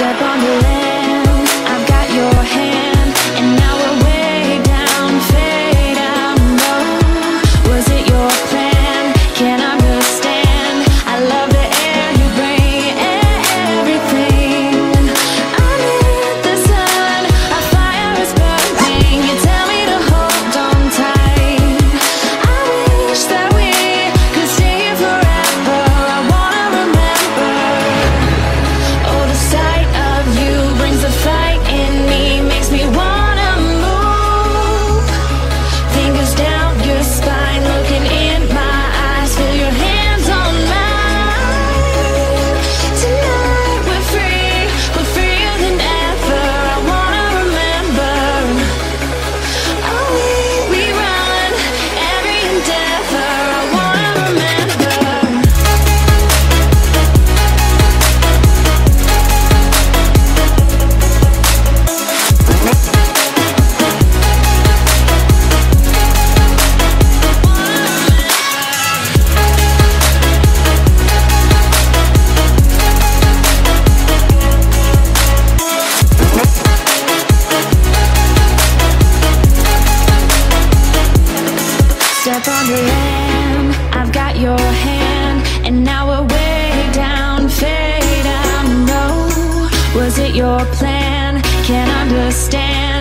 step on the land I've got your hand And now we're way down Fade out, no Was it your plan? Can't understand.